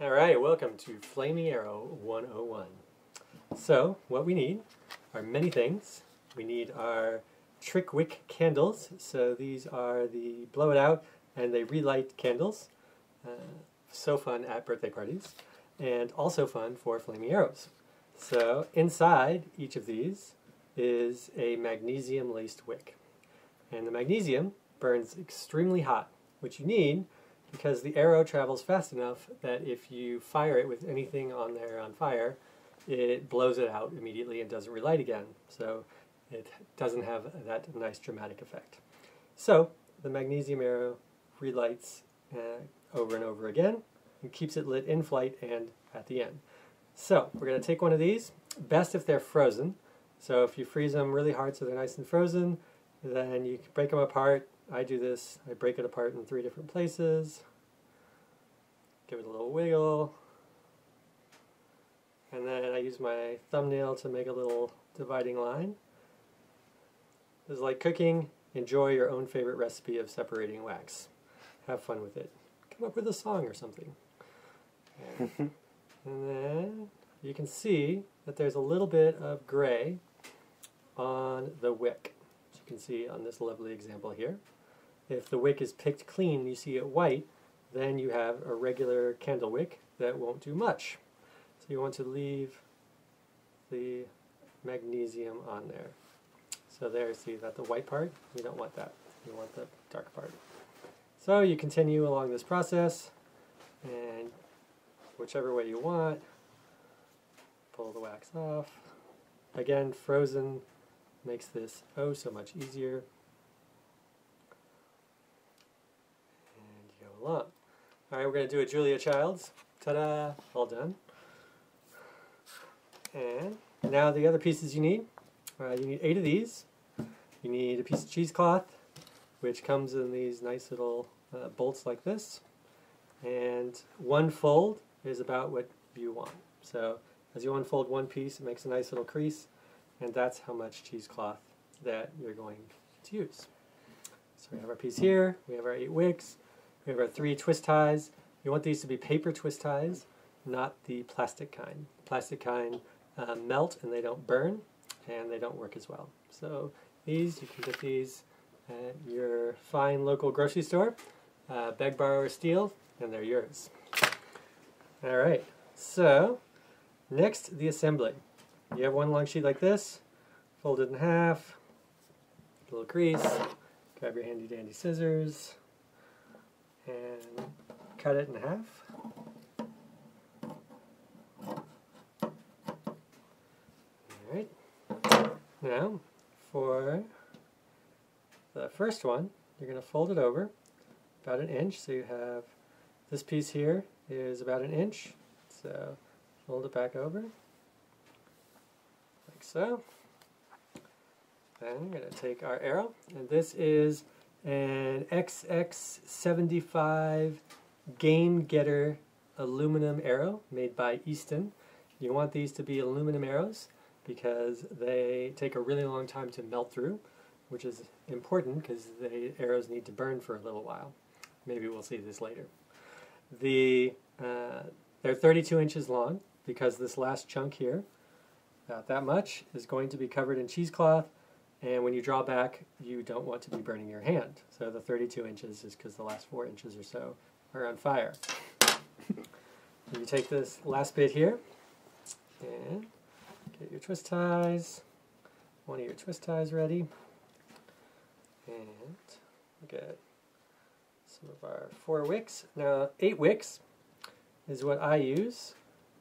All right, welcome to Flaming Arrow 101. So, what we need are many things. We need our trick wick candles. So these are the blow it out and they relight candles. Uh, so fun at birthday parties. And also fun for flaming arrows. So inside each of these is a magnesium laced wick. And the magnesium burns extremely hot, which you need because the arrow travels fast enough that if you fire it with anything on there on fire, it blows it out immediately and doesn't relight again. So it doesn't have that nice dramatic effect. So the magnesium arrow relights uh, over and over again and keeps it lit in flight and at the end. So we're going to take one of these, best if they're frozen. So if you freeze them really hard so they're nice and frozen, then you can break them apart. I do this, I break it apart in three different places, give it a little wiggle, and then I use my thumbnail to make a little dividing line. This is like cooking. Enjoy your own favorite recipe of separating wax. Have fun with it. Come up with a song or something. and then you can see that there's a little bit of gray on the wick. As you can see on this lovely example here. If the wick is picked clean and you see it white, then you have a regular candle wick that won't do much. So you want to leave the magnesium on there. So there, see that the white part? You don't want that. You want the dark part. So you continue along this process, and whichever way you want, pull the wax off. Again, frozen makes this oh so much easier. And you go along. All right, we're going to do a Julia Childs. Ta-da! All done. And now the other pieces you need. Uh, you need eight of these. You need a piece of cheesecloth, which comes in these nice little uh, bolts like this. And one fold is about what you want. So as you unfold one piece, it makes a nice little crease, and that's how much cheesecloth that you're going to use. So we have our piece here, we have our eight wicks, we have our three twist ties. You want these to be paper twist ties, not the plastic kind. The plastic kind uh, melt and they don't burn, and they don't work as well. So these, you can get these at your fine local grocery store. Uh, beg, borrow, or steal, and they're yours. All right, so next, the assembly. You have one long sheet like this, fold it in half, a little crease, grab your handy dandy scissors, and cut it in half. All right, now for the first one, you're going to fold it over about an inch. So you have this piece here is about an inch. So fold it back over like so. Then we're going to take our arrow, and this is an XX75 Game Getter aluminum arrow made by Easton. You want these to be aluminum arrows because they take a really long time to melt through, which is important because the arrows need to burn for a little while. Maybe we'll see this later. The, uh, they're 32 inches long because this last chunk here, about that much, is going to be covered in cheesecloth and when you draw back you don't want to be burning your hand. So the 32 inches is because the last 4 inches or so are on fire. you take this last bit here and Get your twist ties, one of your twist ties ready, and get some of our four wicks. Now, eight wicks is what I use.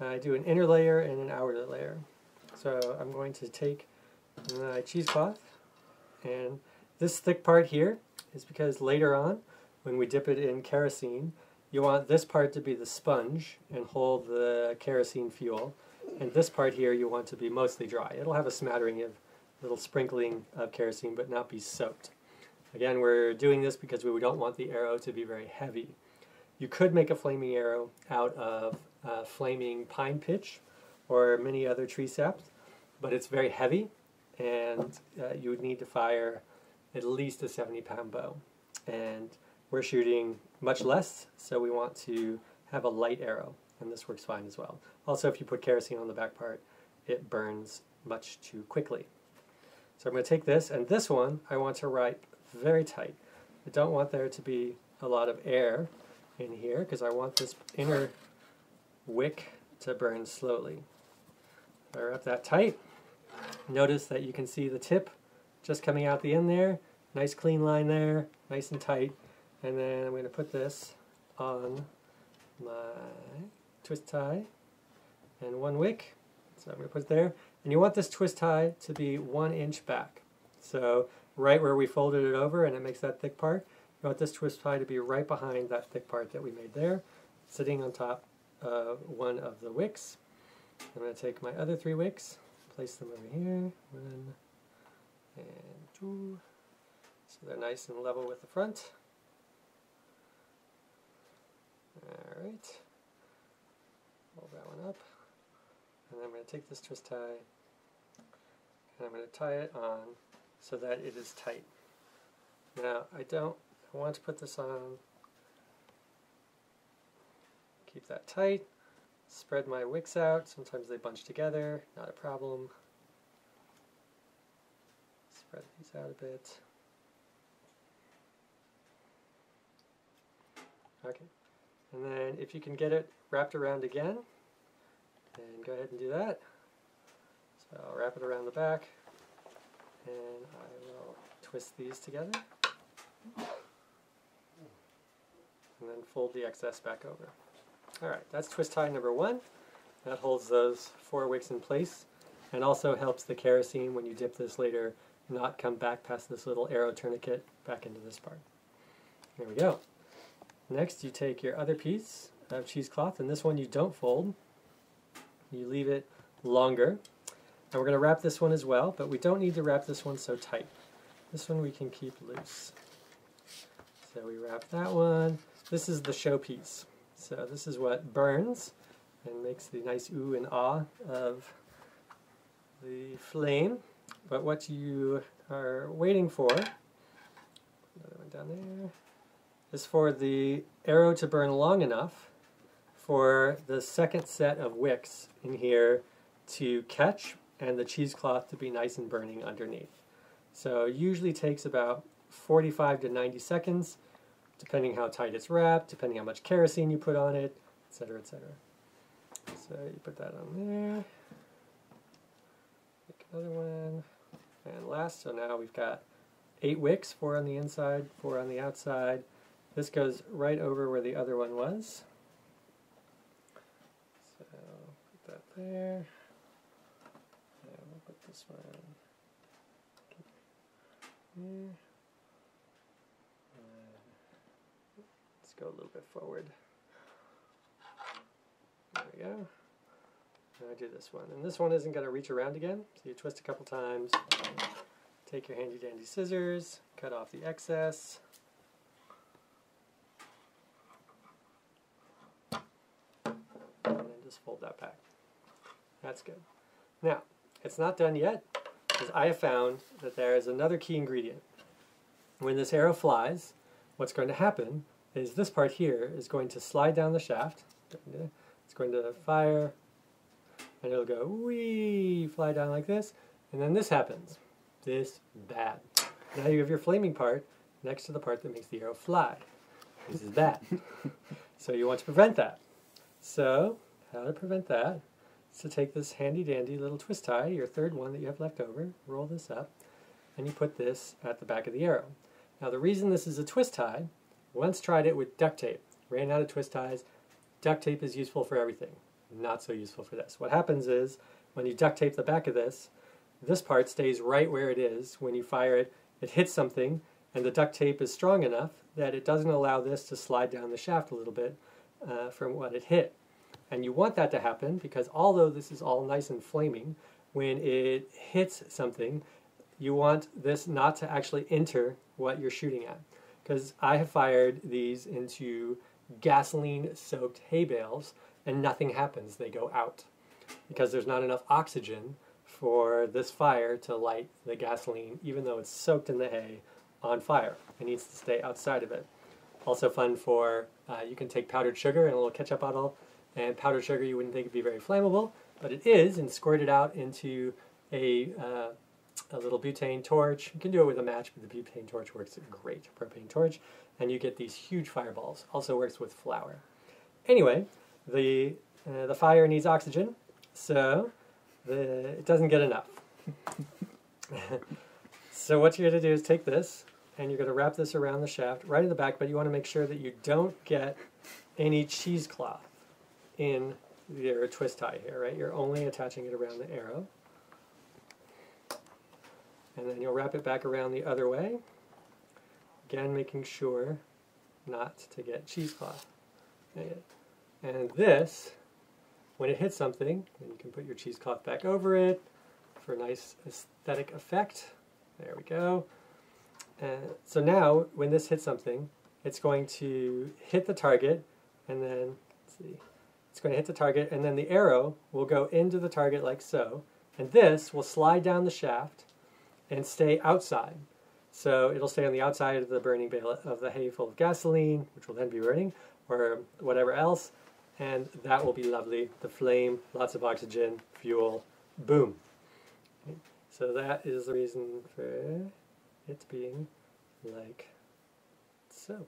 I do an inner layer and an outer layer. So I'm going to take my cheesecloth, and this thick part here is because later on, when we dip it in kerosene, you want this part to be the sponge and hold the kerosene fuel and this part here you want to be mostly dry. It'll have a smattering of little sprinkling of kerosene but not be soaked. Again, we're doing this because we don't want the arrow to be very heavy. You could make a flaming arrow out of uh, flaming pine pitch or many other tree saps, but it's very heavy and uh, you would need to fire at least a 70 pound bow. And we're shooting much less, so we want to have a light arrow. and this works fine as well. Also, if you put kerosene on the back part, it burns much too quickly. So I'm going to take this, and this one I want to write very tight. I don't want there to be a lot of air in here because I want this inner wick to burn slowly. I wrap that tight. Notice that you can see the tip just coming out the end there. Nice clean line there, nice and tight. And then I'm going to put this on my twist tie and one wick. So I'm going to put it there. And you want this twist tie to be one inch back. So right where we folded it over and it makes that thick part, you want this twist tie to be right behind that thick part that we made there, sitting on top of one of the wicks. I'm going to take my other three wicks, place them over here, one and two, so they're nice and level with the front. Alright, hold that one up, and I'm going to take this twist tie and I'm going to tie it on so that it is tight. Now I don't I want to put this on, keep that tight, spread my wicks out, sometimes they bunch together, not a problem. Spread these out a bit. Okay, and then if you can get it wrapped around again, then go ahead and do that. So I'll wrap it around the back, and I will twist these together. And then fold the excess back over. Alright, that's twist tie number one. That holds those four wicks in place and also helps the kerosene when you dip this later not come back past this little arrow tourniquet back into this part. There we go. Next you take your other piece of cheesecloth and this one you don't fold. You leave it longer. And we're going to wrap this one as well, but we don't need to wrap this one so tight. This one we can keep loose. So we wrap that one. This is the showpiece. So this is what burns and makes the nice ooh and ah of the flame. But what you are waiting for, another one down there, is for the arrow to burn long enough for the second set of wicks in here to catch and the cheesecloth to be nice and burning underneath. So usually takes about 45 to 90 seconds depending how tight it's wrapped, depending how much kerosene you put on it, etc., etc. So you put that on there. Make another one. And last, so now we've got eight wicks, four on the inside, four on the outside. This goes right over where the other one was. So put that there. And we'll put this one here. Go a little bit forward. There we go. And I do this one. And this one isn't going to reach around again, so you twist a couple times. Take your handy dandy scissors, cut off the excess. And then just fold that back. That's good. Now, it's not done yet, because I have found that there is another key ingredient. When this arrow flies, what's going to happen is this part here is going to slide down the shaft. It's going to fire, and it'll go wee, fly down like this, and then this happens. This bad. Now you have your flaming part next to the part that makes the arrow fly. This is bad. so you want to prevent that. So how to prevent that is to take this handy dandy little twist tie, your third one that you have left over, roll this up, and you put this at the back of the arrow. Now the reason this is a twist tie once tried it with duct tape. Ran out of twist ties. Duct tape is useful for everything. Not so useful for this. What happens is, when you duct tape the back of this, this part stays right where it is. When you fire it, it hits something, and the duct tape is strong enough that it doesn't allow this to slide down the shaft a little bit uh, from what it hit. And you want that to happen because although this is all nice and flaming, when it hits something, you want this not to actually enter what you're shooting at because I have fired these into gasoline soaked hay bales and nothing happens. They go out because there's not enough oxygen for this fire to light the gasoline, even though it's soaked in the hay, on fire. It needs to stay outside of it. Also fun for, uh, you can take powdered sugar and a little ketchup bottle And powdered sugar, you wouldn't think it'd be very flammable, but it is, and squirt it out into a, uh, a little butane torch. You can do it with a match, but the butane torch works great, propane torch, and you get these huge fireballs. Also works with flour. Anyway, the, uh, the fire needs oxygen, so the, it doesn't get enough. so what you're going to do is take this, and you're going to wrap this around the shaft right in the back, but you want to make sure that you don't get any cheesecloth in your twist tie here, right? You're only attaching it around the arrow. And then you'll wrap it back around the other way. Again, making sure not to get cheesecloth. And this, when it hits something, then you can put your cheesecloth back over it for a nice aesthetic effect. There we go. And so now, when this hits something, it's going to hit the target, and then, see, it's going to hit the target, and then the arrow will go into the target like so, and this will slide down the shaft and stay outside. So it'll stay on the outside of the burning bale of the hay full of gasoline, which will then be burning, or whatever else, and that will be lovely. The flame, lots of oxygen, fuel, boom. So that is the reason for it being like so.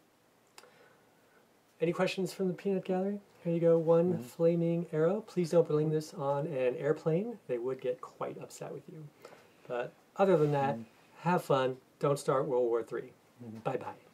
Any questions from the peanut gallery? Here you go, one mm -hmm. flaming arrow. Please don't bring this on an airplane. They would get quite upset with you. But other than that, mm have fun. Don't start World War III. Bye bye.